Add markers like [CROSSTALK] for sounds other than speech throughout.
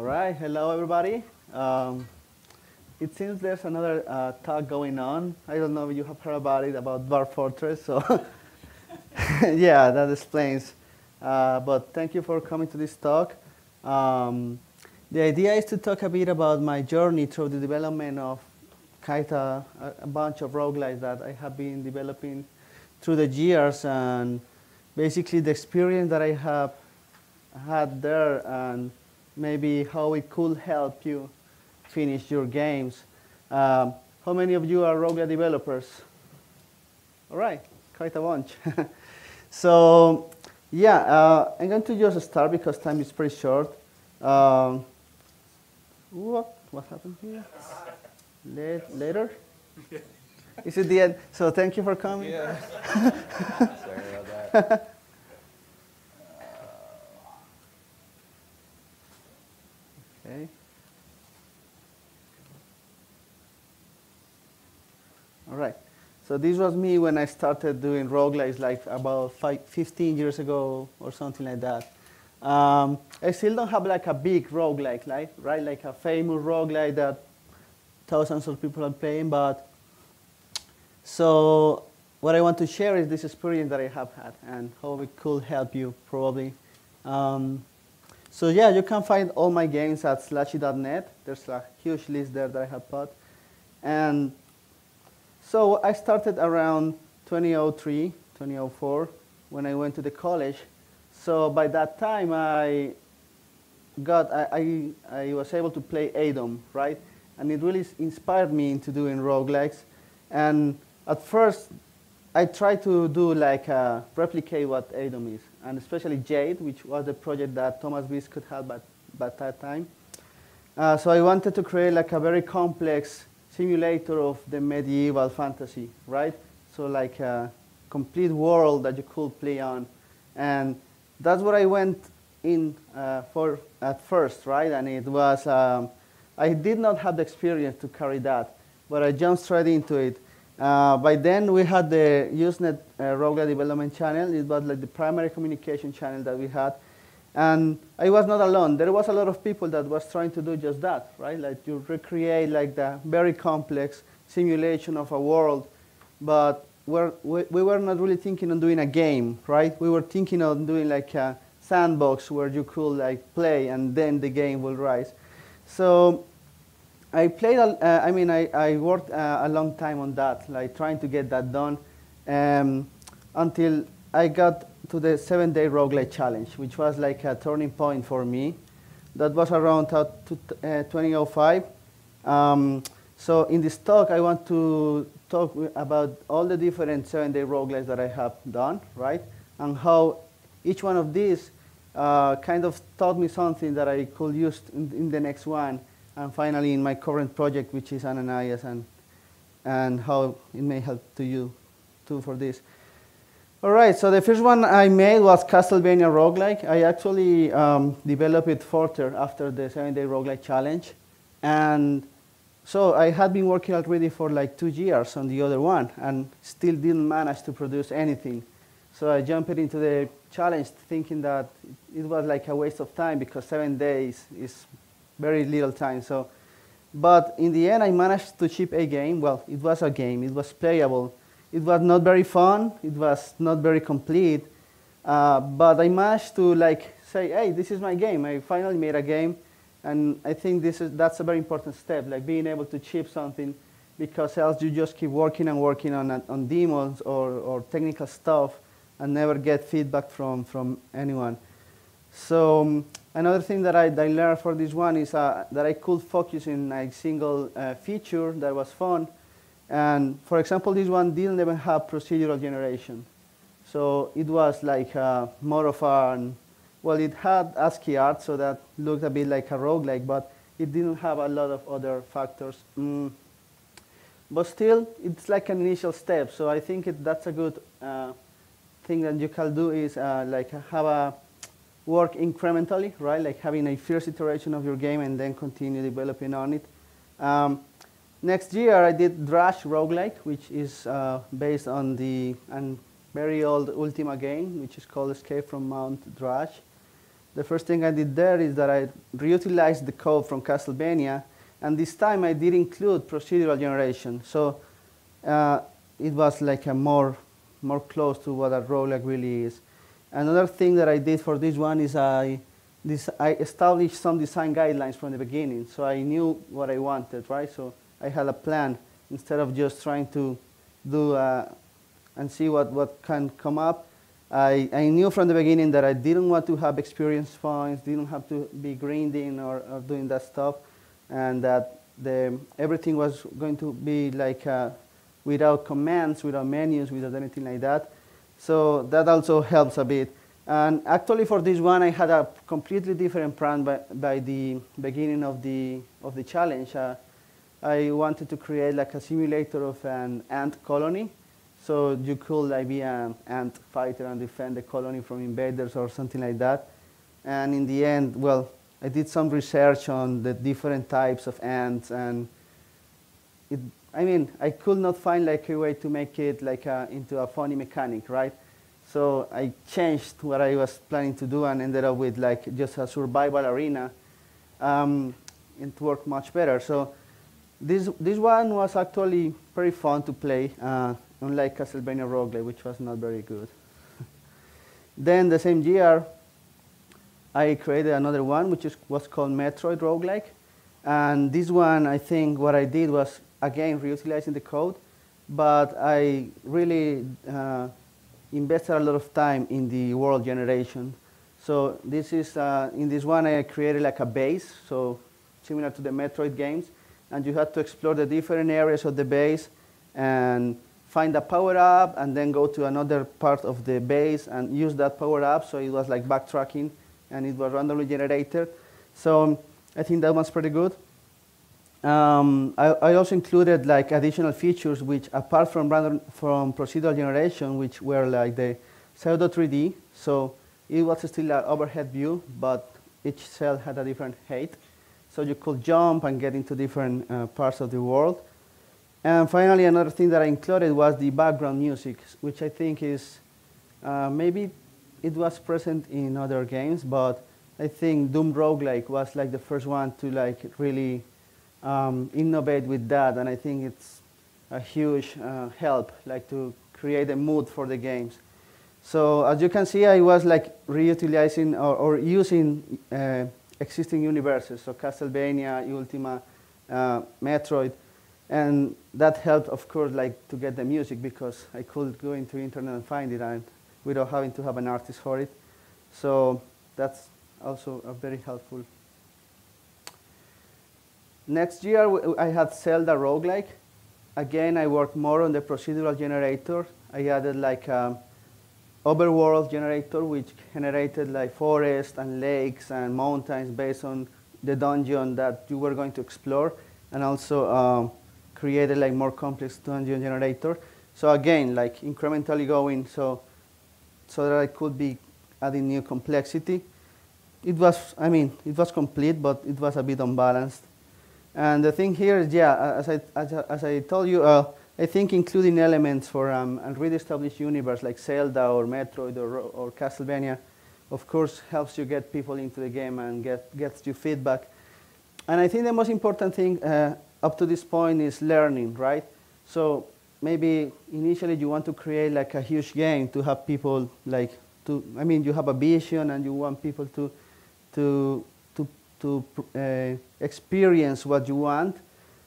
All right, hello everybody. Um, it seems there's another uh, talk going on. I don't know if you have heard about it, about Dwarf Fortress, so [LAUGHS] yeah, that explains. Uh, but thank you for coming to this talk. Um, the idea is to talk a bit about my journey through the development of Kaita, a, a bunch of roguelikes that I have been developing through the years, and basically the experience that I have had there, and maybe how it could help you finish your games. Um, how many of you are roguelike developers? All right, quite a bunch. [LAUGHS] so, yeah, uh, I'm going to just start because time is pretty short. Um, what? What happened here? Late, later? [LAUGHS] Is it the end? So thank you for coming. Yeah. [LAUGHS] Sorry about that. Okay. All right. So this was me when I started doing roguelikes like about five, 15 years ago or something like that. Um, I still don't have like a big roguelike, like, right? Like a famous roguelike that thousands of people are playing, but so what I want to share is this experience that I have had and how it could help you probably. Um, so yeah, you can find all my games at slashie.net. There's a huge list there that I have put. And so I started around 2003, 2004, when I went to the college. So by that time, I got, I, I, I was able to play ADOM, right? And it really inspired me into doing roguelikes. And at first, I tried to do like uh, replicate what ADOM is, and especially Jade, which was the project that Thomas Biskup had by, by that time. Uh, so I wanted to create like a very complex simulator of the medieval fantasy, right? So like a complete world that you could play on. And that's what I went in uh, for at first, right? And it was, um, I did not have the experience to carry that, but I jumped straight into it. Uh, by then, we had the Usenet uh, Roguelike development channel. It was like the primary communication channel that we had. And I was not alone. There was a lot of people that was trying to do just that, right? Like to recreate like the very complex simulation of a world. But we're, we, we were not really thinking on doing a game, right? We were thinking on doing like a sandbox where you could like play and then the game will rise. So I played, uh, I mean, I, I worked uh, a long time on that, like trying to get that done um, until I got to the seven day roguelike challenge, which was like a turning point for me. That was around uh, 2005. Um, so in this talk, I want to talk about all the different seven day roguelikes that I have done, right? And how each one of these uh, kind of taught me something that I could use in, in the next one and finally in my current project, which is Ananias, and, and how it may help to you too for this. All right, so the first one I made was Castlevania Roguelike. I actually um, developed it further after the seven-day roguelike challenge. And so I had been working already for like two years on the other one and still didn't manage to produce anything. So I jumped into the challenge thinking that it was like a waste of time because seven days is very little time. So, but in the end, I managed to ship a game. Well, it was a game. It was playable. It was not very fun. It was not very complete. Uh, but I managed to like say, hey, this is my game. I finally made a game, and I think this is that's a very important step, like being able to ship something, because else you just keep working and working on on demos or or technical stuff, and never get feedback from from anyone. So. Um, Another thing that I, that I, learned for this one is uh, that I could focus in a single uh, feature that was fun. And for example, this one didn't even have procedural generation. So it was like uh, more of an, well, it had ASCII art, so that looked a bit like a roguelike, but it didn't have a lot of other factors. Mm. But still, it's like an initial step. So I think it, that's a good uh, thing that you can do is uh, like have a work incrementally, right? Like having a first iteration of your game and then continue developing on it. Um, next year, I did Drash Roguelike, which is uh, based on the and very old Ultima game, which is called Escape from Mount Drash. the first thing I did there is that I reutilized the code from Castlevania, and this time I did include procedural generation. So uh, it was like a more, more close to what a roguelike really is. Another thing that I did for this one is I, this, I established some design guidelines from the beginning, so I knew what I wanted, right? So I had a plan instead of just trying to do uh, and see what, what can come up. I, I knew from the beginning that I didn't want to have experience points, didn't have to be grinding or, or doing that stuff, and that the, everything was going to be like uh, without commands, without menus, without anything like that. So that also helps a bit. And actually for this one, I had a completely different plan by, by the beginning of the, of the challenge. Uh, I wanted to create like a simulator of an ant colony so you could like be an ant fighter and defend the colony from invaders or something like that. And in the end, well, I did some research on the different types of ants and it, I mean, I could not find like a way to make it like a, into a funny mechanic, right? So I changed what I was planning to do and ended up with like just a survival arena. Um, it worked much better. So this, this one was actually very fun to play. Uh, unlike Castlevania Roguelike, which was not very good. [LAUGHS] then the same year, I created another one, which is, was called Metroid Roguelike. And this one, I think what I did was, again, reutilizing the code, but I really uh, invested a lot of time in the world generation. So this is, uh, in this one, I created like a base, so similar to the Metroid games, and you had to explore the different areas of the base and find a power up and then go to another part of the base and use that power up. So it was like backtracking and it was randomly generated. So I think that was pretty good. Um, I, I, also included like additional features which apart from random, from procedural generation, which were like the pseudo 3D. So it was still an overhead view, but each cell had a different height. So you could jump and get into different uh, parts of the world. And finally, another thing that I included was the background music, which I think is uh, maybe it was present in other games, but I think Doom Roguelike was like the first one to like really um, innovate with that, and I think it's a huge uh, help, like to create a mood for the games. So as you can see, I was like reutilizing or, or using uh, existing universes, so Castlevania, Ultima, uh, Metroid, and that helped, of course, like to get the music because I could go into internet and find it and without having to have an artist for it. So that's also a very helpful. Next year, I had Zelda roguelike. Again, I worked more on the procedural generator. I added like a overworld generator, which generated like forests and lakes and mountains based on the dungeon that you were going to explore, and also um, created like more complex dungeon generator. So again, like incrementally going so so that I could be adding new complexity. It was, I mean, it was complete, but it was a bit unbalanced. And the thing here is, yeah, as I, as, as I told you, uh, I think including elements for um, a really established universe like Zelda or Metroid or, or Castlevania, of course, helps you get people into the game and get, gets you feedback. And I think the most important thing uh, up to this point is learning, right? So maybe initially you want to create like a huge game to have people like to, I mean, you have a vision and you want people to, to, to, to uh, experience what you want,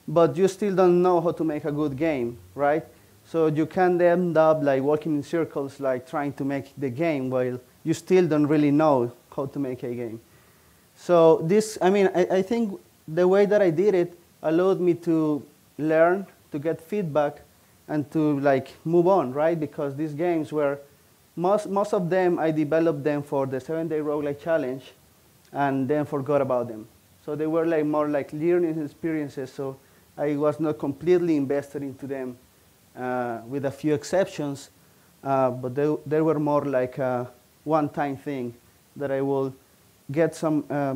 but you still don't know how to make a good game, right? So you can end up like walking in circles, like trying to make the game while you still don't really know how to make a game. So this, I mean, I, I think the way that I did it allowed me to learn, to get feedback, and to like move on, right? Because these games were, most, most of them, I developed them for the seven-day roguelike challenge, and then forgot about them. So they were like more like learning experiences, so I was not completely invested into them uh, with a few exceptions, uh, but they, they were more like a one-time thing that I will get some uh,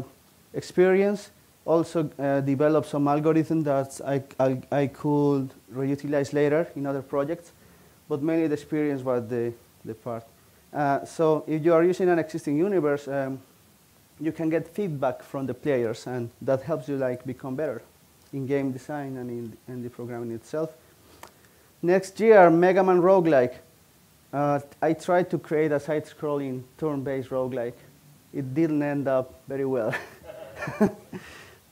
experience also uh, develop some algorithm that I, I, I, could reutilize later in other projects, but mainly the experience was the, the part. Uh, so if you are using an existing universe, um, you can get feedback from the players, and that helps you like become better in game design and in, in the programming itself. Next year, Mega Man roguelike. Uh, I tried to create a side-scrolling turn-based roguelike. It didn't end up very well [LAUGHS]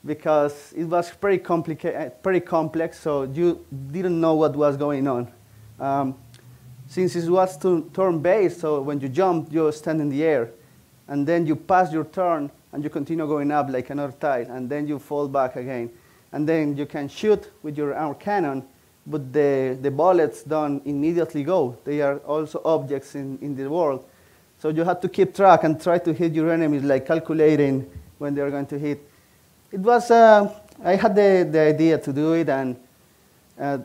because it was pretty complicated, pretty complex. So you didn't know what was going on. Um, since it was turn-based, so when you jump, you stand in the air, and then you pass your turn, and you continue going up like another tile, and then you fall back again. And then you can shoot with your arm cannon, but the, the bullets don't immediately go. They are also objects in, in the world. So you have to keep track and try to hit your enemies, like calculating when they're going to hit. It was, uh, I had the, the idea to do it, and uh,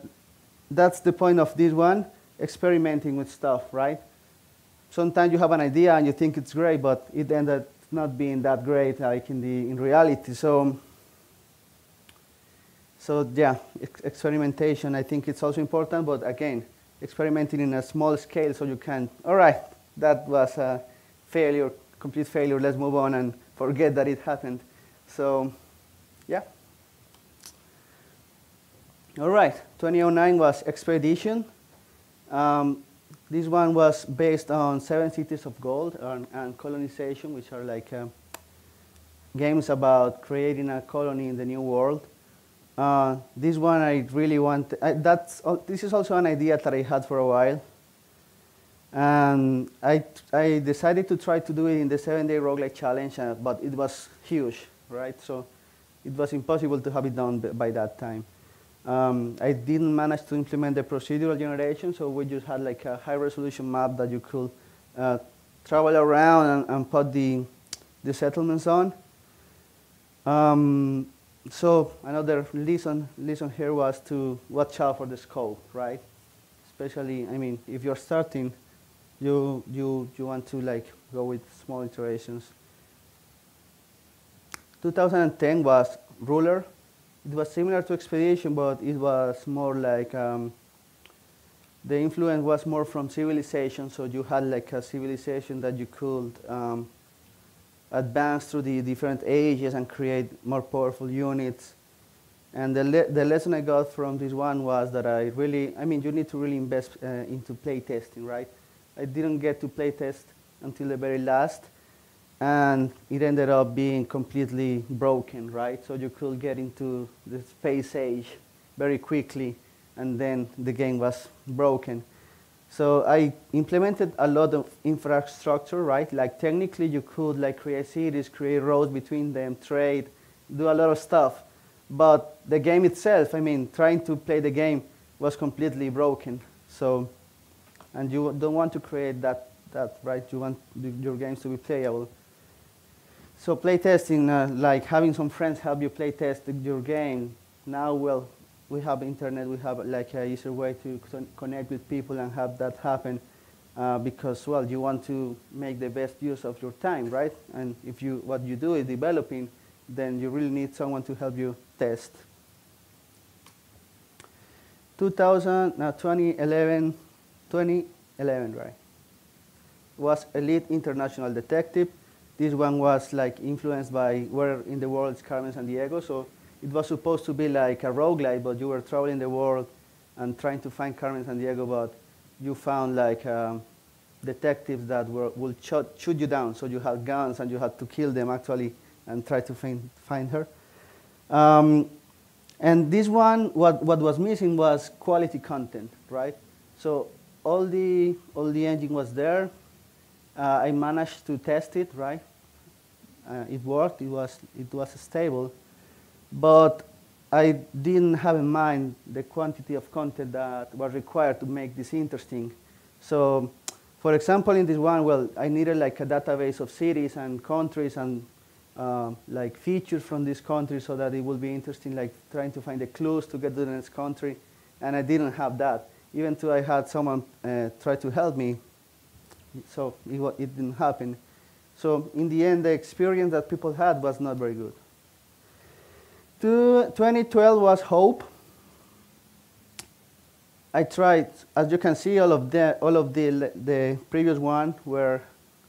that's the point of this one experimenting with stuff, right? Sometimes you have an idea and you think it's great, but it ended up not being that great like in, the, in reality. So, so yeah, ex experimentation, I think it's also important, but again, experimenting in a small scale so you can, all right, that was a failure, complete failure, let's move on and forget that it happened. So, yeah. All right, 2009 was Expedition. Um, this one was based on Seven Cities of Gold and, and colonization, which are like uh, games about creating a colony in the new world. Uh, this one I really want, I, that's, uh, this is also an idea that I had for a while. And I, I decided to try to do it in the seven day roguelike challenge, uh, but it was huge, right? So it was impossible to have it done by that time. Um, I didn't manage to implement the procedural generation, so we just had like a high resolution map that you could uh, travel around and, and, put the, the settlements on. Um, so another lesson, lesson here was to watch out for the scope, right? Especially, I mean, if you're starting, you, you, you want to like go with small iterations. 2010 was Ruler. It was similar to Expedition, but it was more like um, the influence was more from civilization. So you had like a civilization that you could um, advance through the different ages and create more powerful units. And the, le the lesson I got from this one was that I really, I mean, you need to really invest uh, into play testing, right? I didn't get to play test until the very last and it ended up being completely broken, right? So you could get into the space age very quickly, and then the game was broken. So I implemented a lot of infrastructure, right? Like technically you could like create cities, create roads between them, trade, do a lot of stuff. But the game itself, I mean, trying to play the game was completely broken. So, and you don't want to create that, that right? You want your games to be playable. So playtesting, uh, like having some friends help you playtest your game. Now, well, we have internet, we have like a easier way to connect with people and have that happen uh, because, well, you want to make the best use of your time, right? And if you, what you do is developing, then you really need someone to help you test. 2000, uh, 2011, 2011, right, was Elite International Detective. This one was like influenced by where in the world is Carmen Sandiego. So it was supposed to be like a roguelike, but you were traveling the world and trying to find Carmen Sandiego, but you found like um, detectives that were, would shoot, shoot you down. So you had guns and you had to kill them actually and try to find, find her. Um, and this one, what, what was missing was quality content, right? So all the, all the engine was there, uh, I managed to test it, right? Uh, it worked, it was, it was stable, but I didn't have in mind the quantity of content that was required to make this interesting. So, for example, in this one, well, I needed like a database of cities and countries and uh, like features from this country so that it would be interesting, like trying to find the clues to get to the next country. And I didn't have that. Even though I had someone uh, try to help me, so it, it didn't happen. So in the end, the experience that people had was not very good. 2012 was Hope. I tried, as you can see, all of the all of the the previous one were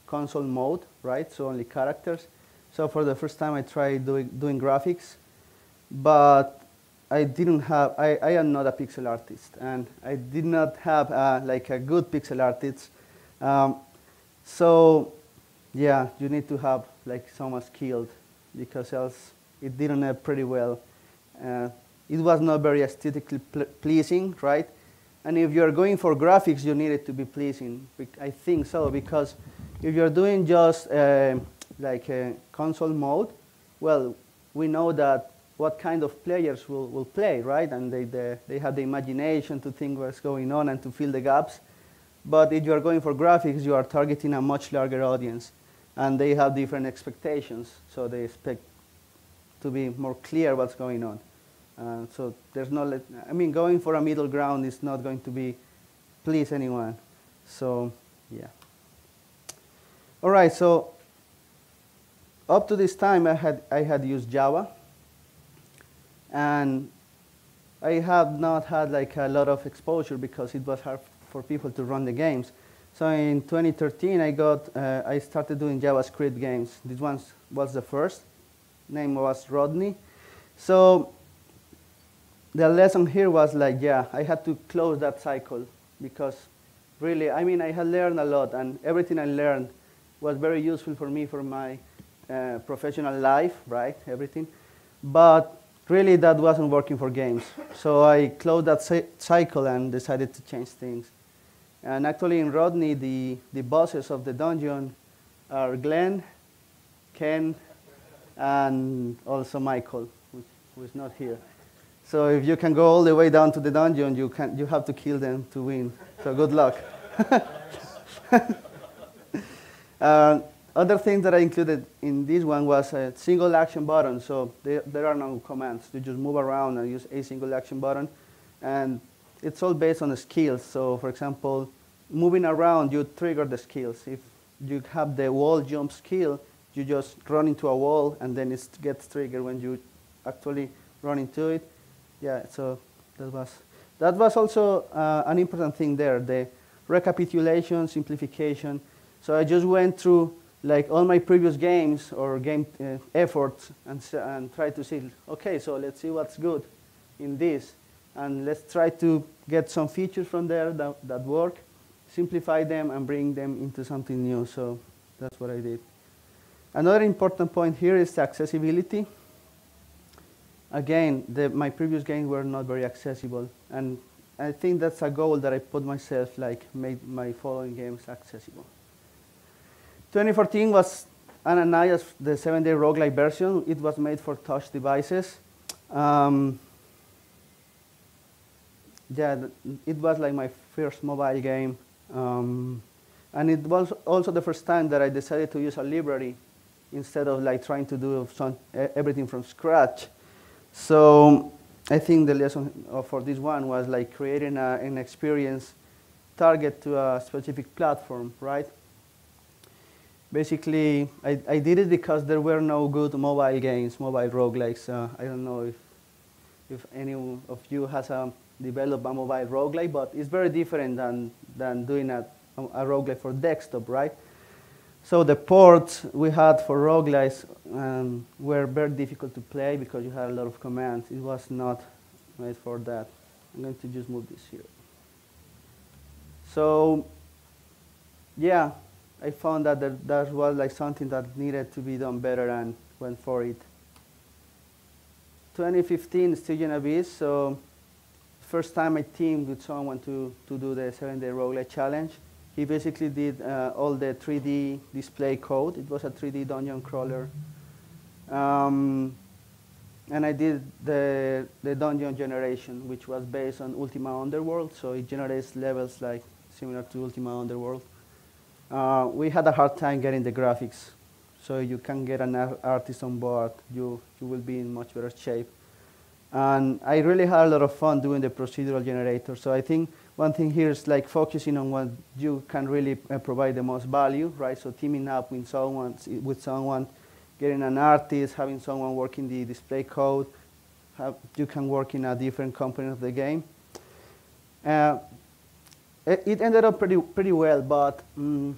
console mode, right? So only characters. So for the first time, I tried doing, doing graphics, but I didn't have, I, I am not a pixel artist, and I did not have uh, like a good pixel artist. Um, so yeah, you need to have like someone skilled because else it didn't have pretty well. Uh, it was not very aesthetically pleasing, right? And if you're going for graphics, you need it to be pleasing. I think so, because if you're doing just uh, like a console mode, well, we know that what kind of players will, will play, right? And they, they, they have the imagination to think what's going on and to fill the gaps. But if you are going for graphics, you are targeting a much larger audience. And they have different expectations, so they expect to be more clear what's going on. Uh, so there's no, I mean, going for a middle ground is not going to be please anyone. So yeah. All right, so up to this time I had, I had used Java. And I have not had like a lot of exposure because it was hard for people to run the games. So in 2013, I got, uh, I started doing JavaScript games. This one was the first. Name was Rodney. So the lesson here was like, yeah, I had to close that cycle because really, I mean, I had learned a lot and everything I learned was very useful for me for my uh, professional life, right, everything. But really that wasn't working for games. So I closed that cycle and decided to change things. And actually in Rodney, the, the bosses of the dungeon are Glenn, Ken, and also Michael, who is not here. So if you can go all the way down to the dungeon, you, can, you have to kill them to win. So good luck. [LAUGHS] uh, other thing that I included in this one was a single action button. So there, there are no commands. You just move around and use a single action button. And it's all based on the skills. So for example, moving around, you trigger the skills. If you have the wall jump skill, you just run into a wall and then it gets triggered when you actually run into it yeah, so that was, that was also uh, an important thing there, the recapitulation, simplification. So I just went through like all my previous games or game uh, efforts and, and tried to see, okay, so let's see what's good in this. And let's try to get some features from there that, that work, simplify them and bring them into something new. So that's what I did. Another important point here is accessibility again, the, my previous games were not very accessible. And I think that's a goal that I put myself, like made my following games accessible. 2014 was Ananias, the seven-day roguelike version. It was made for touch devices. Um, yeah, it was like my first mobile game. Um, and it was also the first time that I decided to use a library instead of like trying to do some, everything from scratch. So I think the lesson for this one was like creating a, an experience target to a specific platform, right? Basically, I, I did it because there were no good mobile games, mobile roguelikes. Uh, I don't know if, if any of you has a, developed a mobile roguelike, but it's very different than, than doing a, a roguelike for desktop, right? So the ports we had for roguelikes um, were very difficult to play because you had a lot of commands. It was not made for that. I'm going to just move this here. So yeah, I found that there, that was like something that needed to be done better and went for it. 2015, Stygian Abyss. So first time I teamed with someone to, to do the seven-day roguelike challenge. He basically did uh, all the 3D display code. It was a 3D dungeon crawler. Um, and I did the, the dungeon generation, which was based on Ultima Underworld. So it generates levels like similar to Ultima Underworld. Uh, we had a hard time getting the graphics. So you can get an artist on board, you, you will be in much better shape. And I really had a lot of fun doing the procedural generator. So I think one thing here is like focusing on what you can really uh, provide the most value, right? So teaming up with someone, with someone, getting an artist, having someone working the display code, have, you can work in a different component of the game. Uh, it, it, ended up pretty, pretty well, but um,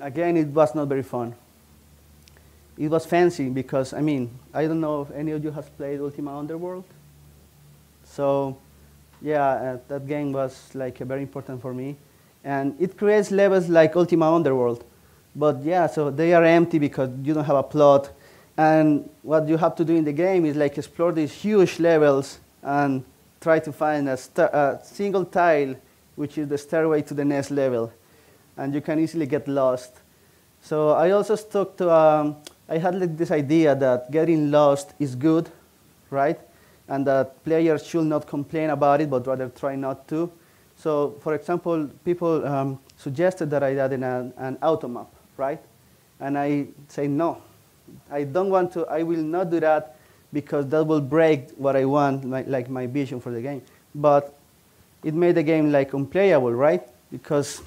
again, it was not very fun. it was fancy because I mean I don't know if any of you has played Ultima Underworld. So yeah, uh, that game was like very important for me, and it creates levels like Ultima Underworld, but yeah, so they are empty because you don't have a plot, and what you have to do in the game is like explore these huge levels and try to find a, a single tile, which is the stairway to the next level, and you can easily get lost. So I also stuck to. Um, I had like this idea that getting lost is good, right? And that players should not complain about it, but rather try not to. So, for example, people um, suggested that I add in an, an auto map, right? And I say no, I don't want to. I will not do that because that will break what I want, my, like my vision for the game. But it made the game like unplayable, right? Because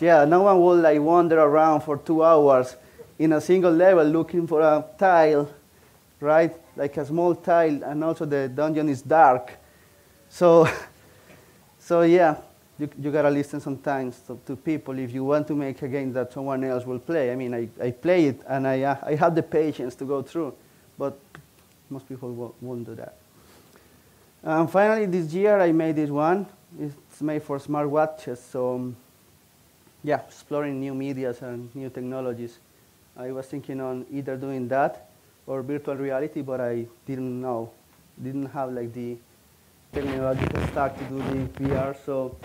yeah, no one will like wander around for two hours in a single level looking for a tile, right? Like a small tile, and also the dungeon is dark. So, [LAUGHS] so yeah, you, you gotta listen sometimes to, to, people if you want to make a game that someone else will play. I mean, I, I play it and I, uh, I have the patience to go through, but most people won't, won't do that. And finally, this year I made this one. It's made for smartwatches, so um, yeah, exploring new medias and new technologies. I was thinking on either doing that or virtual reality, but I didn't know, didn't have like the technological stack to do the VR. So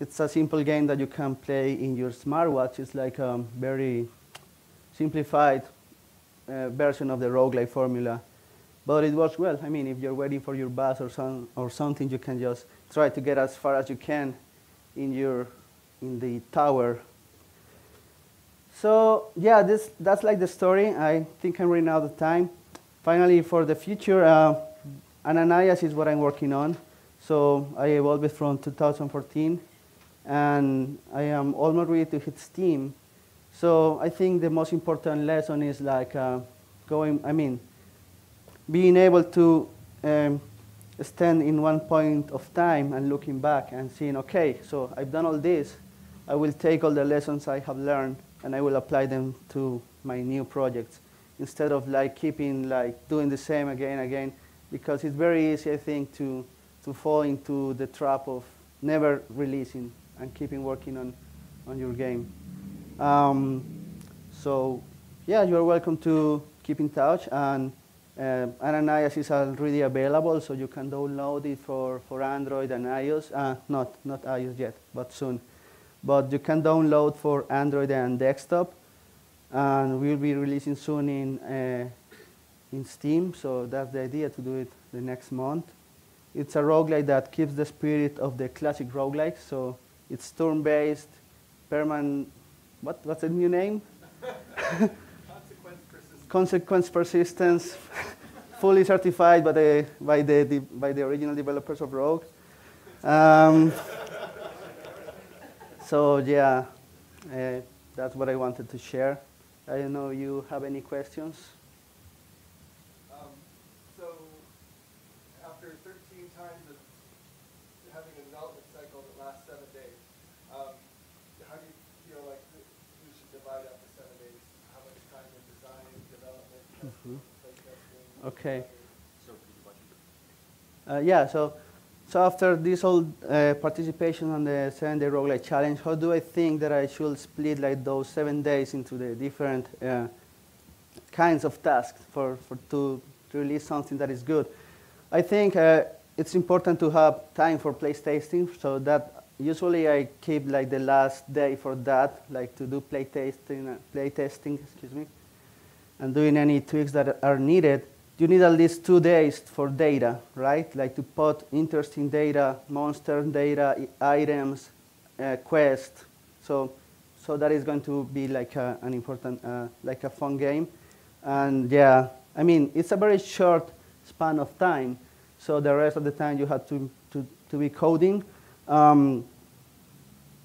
it's a simple game that you can play in your smartwatch. It's like a very simplified uh, version of the roguelike formula. But it works well. I mean, if you're waiting for your bus or, some, or something, you can just try to get as far as you can in, your, in the tower so yeah, this, that's like the story. I think I'm running out of time. Finally, for the future, uh, Ananias is what I'm working on. So I evolved it from 2014, and I am almost ready to hit Steam. So I think the most important lesson is like uh, going, I mean, being able to um, stand in one point of time and looking back and seeing, okay, so I've done all this. I will take all the lessons I have learned and I will apply them to my new projects instead of like keeping like doing the same again and again because it's very easy I think to to fall into the trap of never releasing and keeping working on on your game. Um, so yeah, you're welcome to keep in touch and uh, Ananias is already available, so you can download it for, for Android and iOS. Uh, not, not iOS yet, but soon but you can download for Android and desktop. And we'll be releasing soon in, uh, in Steam, so that's the idea to do it the next month. It's a roguelike that keeps the spirit of the classic roguelike, so it's turn-based, permanent, what, what's the new name? Consequence persistence. Consequence persistence, [LAUGHS] fully certified by the, by, the, the, by the original developers of Rogue. Um, so yeah, uh, that's what I wanted to share. I don't know if you have any questions. Um, so after 13 times of having a development cycle that lasts seven days, um, how do you feel like you should divide up the seven days? How much time in design, development, testing, mm-hmm. Okay. Uh, yeah, so so after this whole uh, participation on the seven-day roguelike challenge, how do I think that I should split like those seven days into the different uh, kinds of tasks for, for to, to release something that is good? I think uh, it's important to have time for play testing, so that usually I keep like the last day for that, like to do play testing, uh, play testing, excuse me, and doing any tweaks that are needed you need at least two days for data, right? Like to put interesting data, monster data, items, uh, quest. So, so that is going to be like a, an important, uh, like a fun game. And yeah, I mean, it's a very short span of time. So the rest of the time you have to, to, to be coding. Um,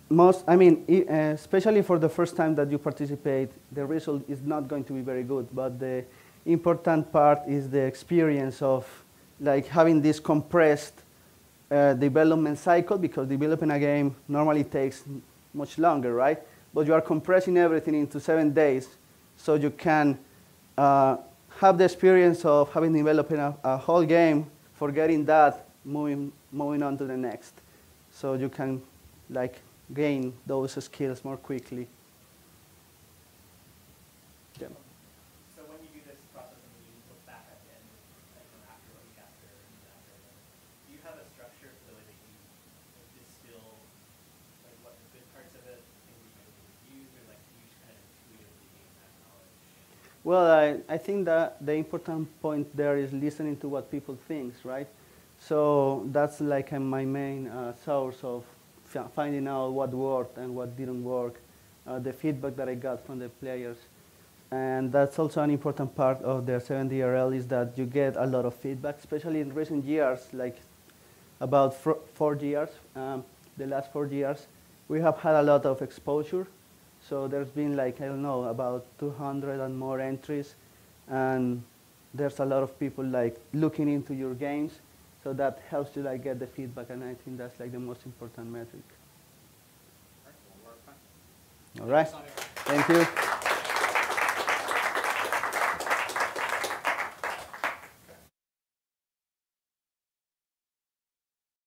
most, I mean, especially for the first time that you participate, the result is not going to be very good, but the important part is the experience of like having this compressed uh, development cycle because developing a game normally takes much longer, right? But you are compressing everything into seven days so you can uh, have the experience of having developed a, a whole game, forgetting that, moving, moving on to the next. So you can like gain those skills more quickly. Yeah. So when you do this process and you look back at the end, like, you know, after a week after, and after, do you have a structure for the way that you like, distill, like what the good parts of it, things that you maybe use, or like you just kind of intuitively gain that knowledge? Well, I, I think that the important point there is listening to what people think, right? So that's like my main uh, source of finding out what worked and what didn't work, uh, the feedback that I got from the players. And that's also an important part of the 7DRL is that you get a lot of feedback, especially in recent years, like about four years, um, the last four years, we have had a lot of exposure. So there's been like, I don't know, about 200 and more entries. And there's a lot of people like looking into your games. So that helps you like get the feedback. And I think that's like the most important metric. All right, well, we're fine. All right. Thank you.